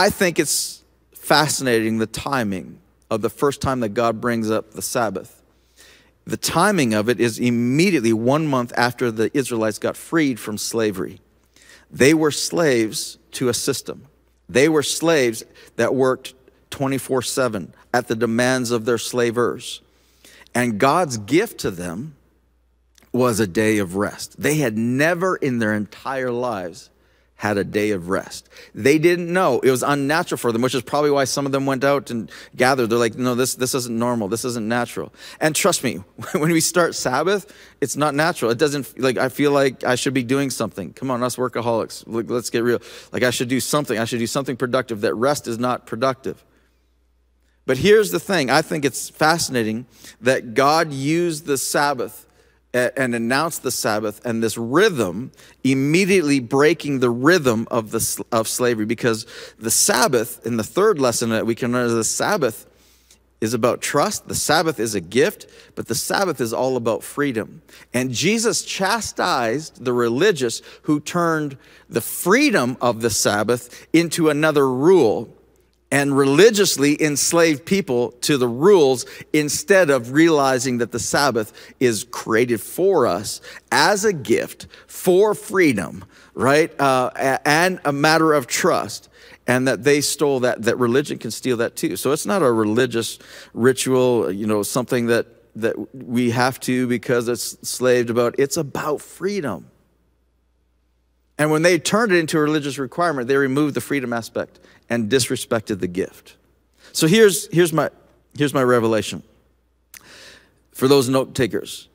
I think it's fascinating the timing of the first time that God brings up the Sabbath. The timing of it is immediately one month after the Israelites got freed from slavery. They were slaves to a system. They were slaves that worked 24 7 at the demands of their slavers. And God's gift to them was a day of rest. They had never in their entire lives had a day of rest. They didn't know. It was unnatural for them, which is probably why some of them went out and gathered. They're like, no, this, this isn't normal. This isn't natural. And trust me, when we start Sabbath, it's not natural. It doesn't, like, I feel like I should be doing something. Come on, us workaholics, let's get real. Like, I should do something. I should do something productive. That rest is not productive. But here's the thing I think it's fascinating that God used the Sabbath and announced the Sabbath and this rhythm immediately breaking the rhythm of the of slavery. Because the Sabbath in the third lesson that we can learn is the Sabbath is about trust the Sabbath is a gift but the Sabbath is all about freedom. And Jesus chastised the religious who turned the freedom of the Sabbath into another rule and religiously enslaved people to the rules instead of realizing that the Sabbath is created for us as a gift for freedom, right? Uh, and a matter of trust. And that they stole that, that religion can steal that too. So it's not a religious ritual, you know, something that, that we have to because it's slaved about. It's about freedom. And when they turned it into a religious requirement, they removed the freedom aspect and disrespected the gift. So here's, here's, my, here's my revelation for those note takers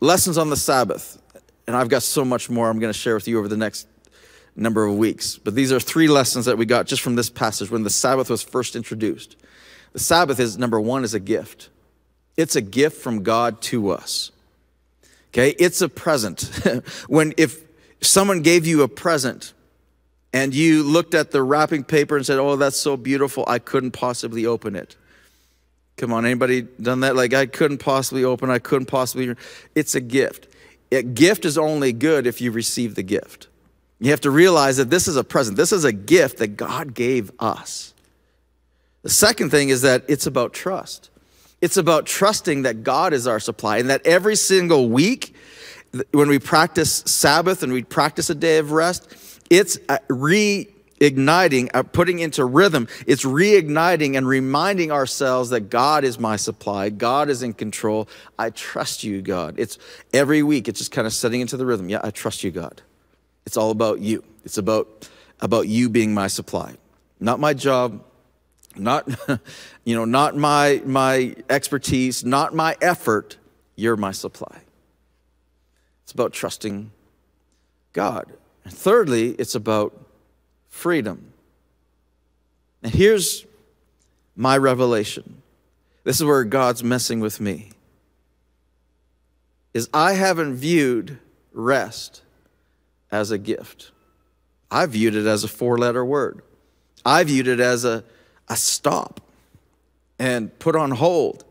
lessons on the Sabbath. And I've got so much more I'm going to share with you over the next number of weeks. But these are three lessons that we got just from this passage when the Sabbath was first introduced. The Sabbath is number one, is a gift. It's a gift from God to us. Okay, it's a present. when if someone gave you a present, and you looked at the wrapping paper and said, "Oh, that's so beautiful. I couldn't possibly open it." Come on, anybody done that? Like I couldn't possibly open, I couldn't possibly It's a gift. A gift is only good if you receive the gift. You have to realize that this is a present. This is a gift that God gave us. The second thing is that it's about trust. It's about trusting that God is our supply and that every single week when we practice Sabbath and we practice a day of rest, it's uh, reigniting, uh, putting into rhythm, it's reigniting and reminding ourselves that God is my supply, God is in control. I trust you, God. It's every week, it's just kind of setting into the rhythm. Yeah, I trust you, God. It's all about you. It's about about you being my supply, not my job, not you know, not my my expertise, not my effort. You're my supply. It's about trusting God. And thirdly, it's about freedom. And here's my revelation. This is where God's messing with me. Is I haven't viewed rest as a gift. I viewed it as a four letter word. I viewed it as a, a stop and put on hold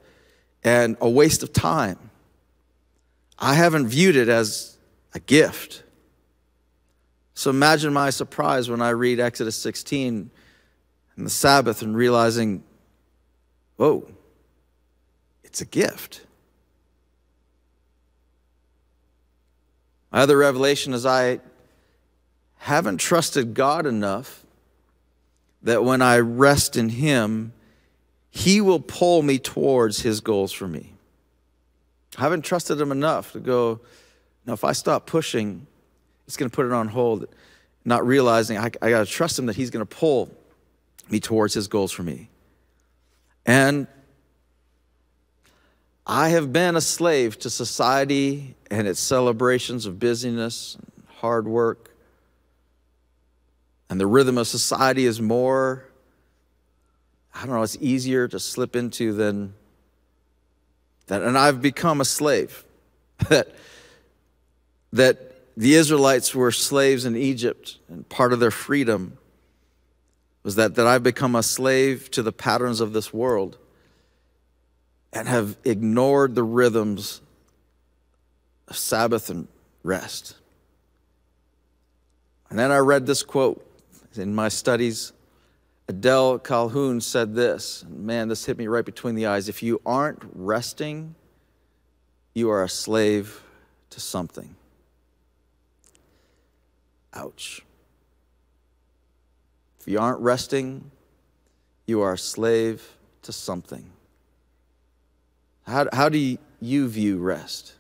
and a waste of time. I haven't viewed it as a gift. So imagine my surprise when I read Exodus 16 and the Sabbath and realizing, whoa, it's a gift. My other revelation is I haven't trusted God enough that when I rest in Him, He will pull me towards His goals for me. I haven't trusted Him enough to go, now, if I stop pushing, it's going to put it on hold, not realizing I, I got to trust him that he's going to pull me towards his goals for me. And I have been a slave to society and its celebrations of busyness, and hard work. And the rhythm of society is more, I don't know, it's easier to slip into than that. And I've become a slave that, that the Israelites were slaves in Egypt, and part of their freedom was that, that I've become a slave to the patterns of this world and have ignored the rhythms of Sabbath and rest. And then I read this quote in my studies Adele Calhoun said this. Man, this hit me right between the eyes. If you aren't resting, you are a slave to something. Ouch. If you aren't resting, you are a slave to something. How, how do you view rest?